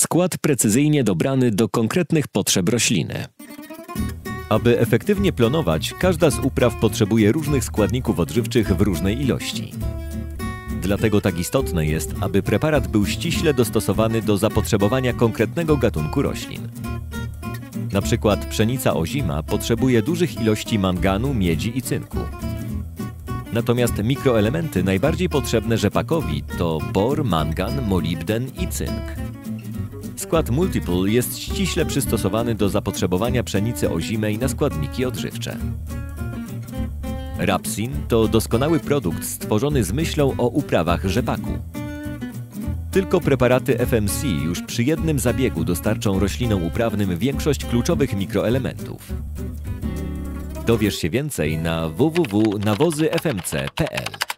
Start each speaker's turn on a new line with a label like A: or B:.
A: Skład precyzyjnie dobrany do konkretnych potrzeb rośliny.
B: Aby efektywnie plonować, każda z upraw potrzebuje różnych składników odżywczych w różnej ilości. Dlatego tak istotne jest, aby preparat był ściśle dostosowany do zapotrzebowania konkretnego gatunku roślin. Na przykład pszenica ozima potrzebuje dużych ilości manganu, miedzi i cynku. Natomiast mikroelementy najbardziej potrzebne rzepakowi to bor, mangan, molibden i cynk. Skład Multiple jest ściśle przystosowany do zapotrzebowania pszenicy ozimej na składniki odżywcze. Rapsin to doskonały produkt stworzony z myślą o uprawach rzepaku. Tylko preparaty FMC już przy jednym zabiegu dostarczą roślinom uprawnym większość kluczowych mikroelementów. Dowiesz się więcej na www.nawozyfmc.pl